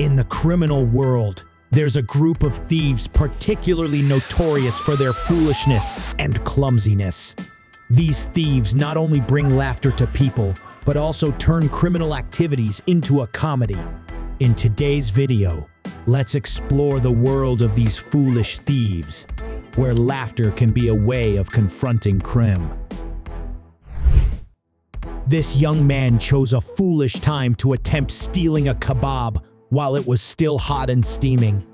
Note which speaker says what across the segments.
Speaker 1: In the criminal world, there's a group of thieves particularly notorious for their foolishness and clumsiness. These thieves not only bring laughter to people, but also turn criminal activities into a comedy. In today's video, let's explore the world of these foolish thieves, where laughter can be a way of confronting crime. This young man chose a foolish time to attempt stealing a kebab while it was still hot and steaming.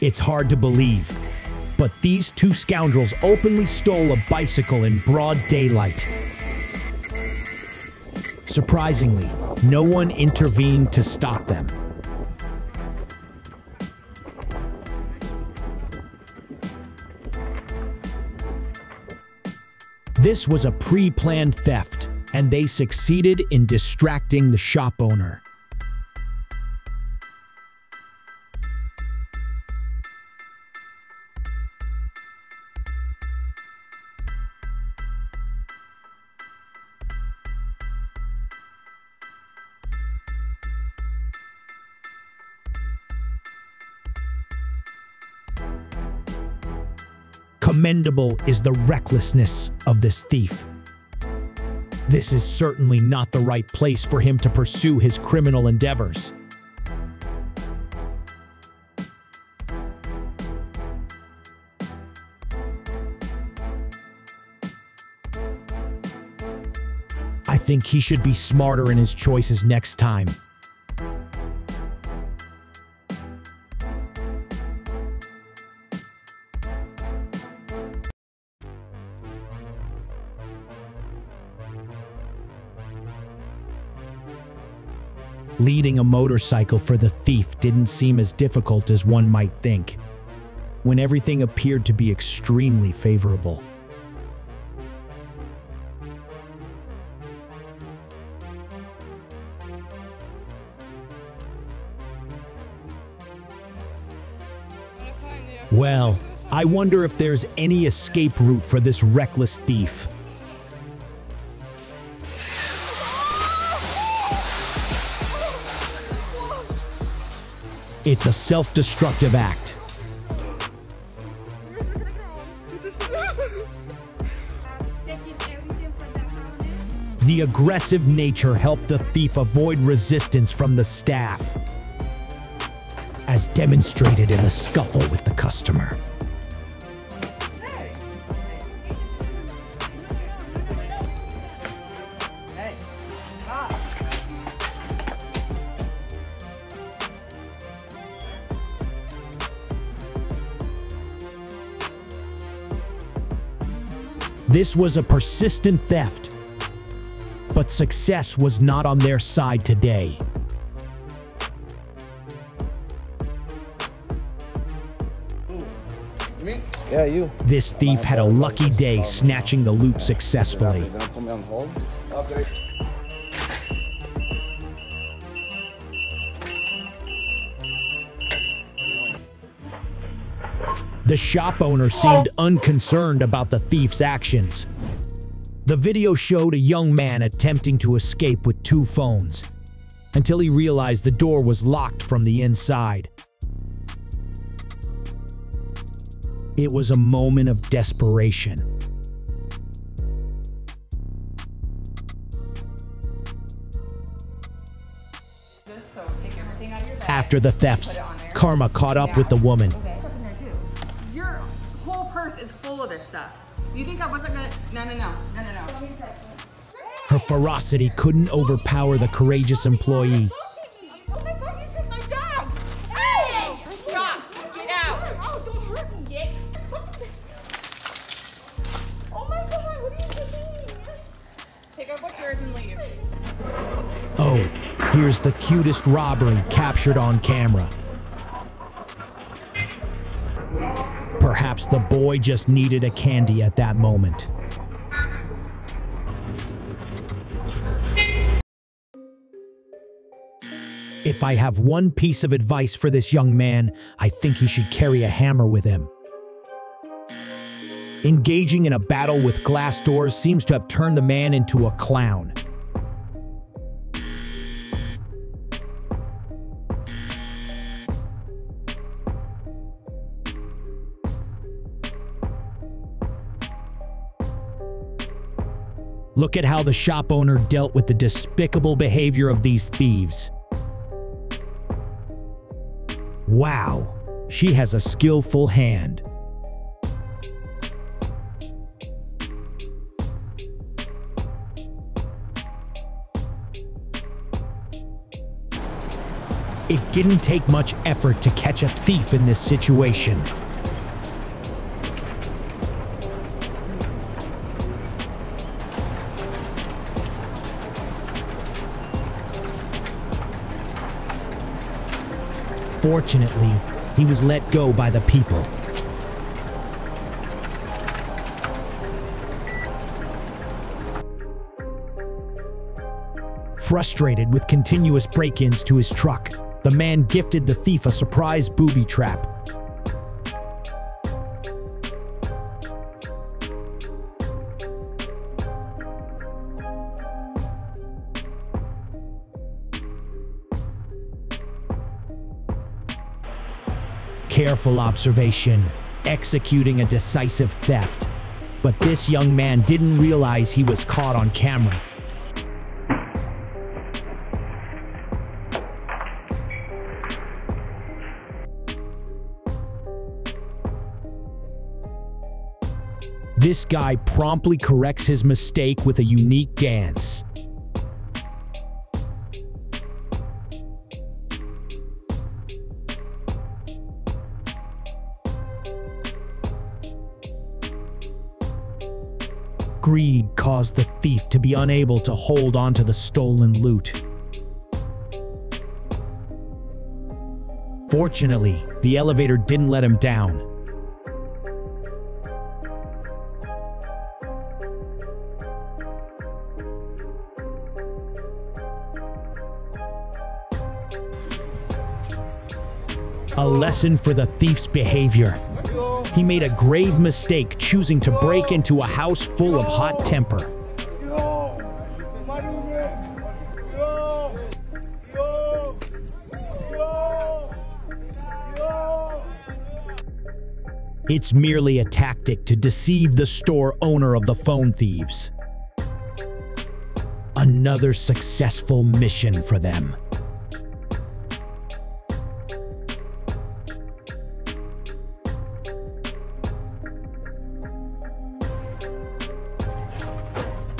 Speaker 1: It's hard to believe, but these two scoundrels openly stole a bicycle in broad daylight. Surprisingly, no one intervened to stop them. This was a pre-planned theft, and they succeeded in distracting the shop owner. Commendable is the recklessness of this thief. This is certainly not the right place for him to pursue his criminal endeavors. I think he should be smarter in his choices next time. Leading a motorcycle for the thief didn't seem as difficult as one might think, when everything appeared to be extremely favorable. Well, I wonder if there's any escape route for this reckless thief. It's a self-destructive act. The aggressive nature helped the thief avoid resistance from the staff, as demonstrated in the scuffle with the customer. This was a persistent theft, but success was not on their side today.
Speaker 2: Yeah, you.
Speaker 1: This thief had a lucky day snatching the loot successfully. The shop owner seemed unconcerned about the thief's actions. The video showed a young man attempting to escape with two phones, until he realized the door was locked from the inside. It was a moment of desperation. After the thefts, karma caught up with the woman.
Speaker 3: You think I wasn't gonna? No, no, no, no, no, no.
Speaker 1: Her ferocity couldn't overpower the courageous employee.
Speaker 3: Oh my God! You took my bag. Hey!
Speaker 1: Perhaps the boy just needed a candy at that moment. If I have one piece of advice for this young man, I think he should carry a hammer with him. Engaging in a battle with glass doors seems to have turned the man into a clown. Look at how the shop owner dealt with the despicable behavior of these thieves. Wow, she has a skillful hand. It didn't take much effort to catch a thief in this situation. Fortunately, he was let go by the people. Frustrated with continuous break-ins to his truck, the man gifted the thief a surprise booby trap. Careful observation, executing a decisive theft. But this young man didn't realize he was caught on camera. This guy promptly corrects his mistake with a unique dance. Greed caused the thief to be unable to hold onto the stolen loot. Fortunately, the elevator didn't let him down. A lesson for the thief's behavior. He made a grave mistake choosing to break into a house full of hot temper. It's merely a tactic to deceive the store owner of the phone thieves. Another successful mission for them.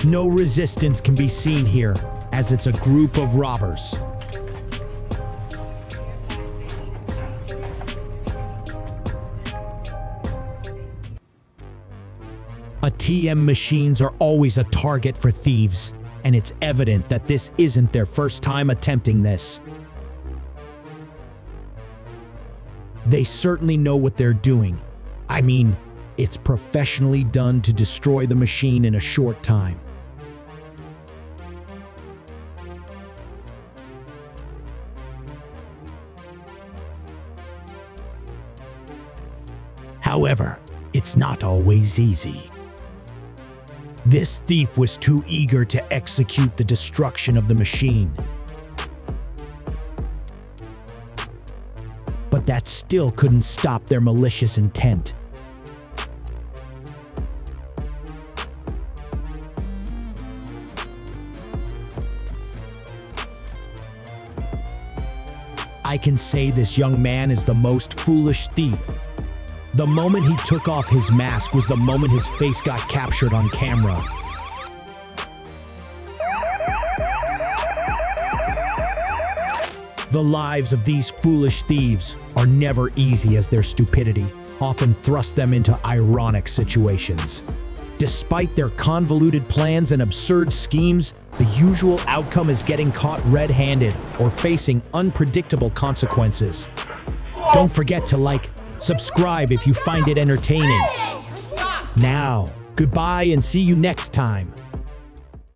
Speaker 1: No resistance can be seen here, as it's a group of robbers. ATM machines are always a target for thieves, and it's evident that this isn't their first time attempting this. They certainly know what they're doing. I mean, it's professionally done to destroy the machine in a short time. However, it's not always easy. This thief was too eager to execute the destruction of the machine. But that still couldn't stop their malicious intent. I can say this young man is the most foolish thief the moment he took off his mask was the moment his face got captured on camera. The lives of these foolish thieves are never easy as their stupidity often thrusts them into ironic situations. Despite their convoluted plans and absurd schemes, the usual outcome is getting caught red-handed or facing unpredictable consequences. Don't forget to like, Subscribe if you find it entertaining. Now, goodbye and see you next time.